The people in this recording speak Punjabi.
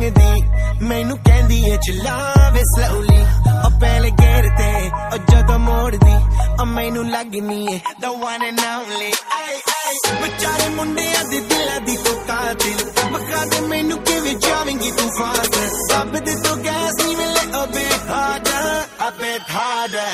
ਮੰਗਦੀ, ਮੈਨੂੰ ਕਹਿੰਦੀ ਏ ਚਲਾਵੇ ਸਲੋਲੀ, ਉਹ ਪਹਿਲੇ ਗੇਰ ਤੇ, ਉਹ ਜਦੋਂ ਮੋੜਦੀ, ਉਹ ਮੈਨੂੰ ਲੱਗਨੀ ਏ, the one and only. ਆਏ ਆਏ, ਵਿਚਾਰੇ ਮੁੰਡਿਆਂ ਦੇ ਦਿਲਾਂ ਦੀ ਤੂੰ ਕਾਤਿਲ ਮਖਾ ਦੇ ਮੈਨੂੰ ਕਿਵੇਂ ਜਾਵੇਂਗੀ ਤੂੰ ਫਾਸ ਸਭ ਦੇ ਤੂੰ ਗੈਸ ਨਹੀਂ ਮਿਲੇ ਅਬੇ harder a bit harder